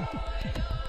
Oh, yeah.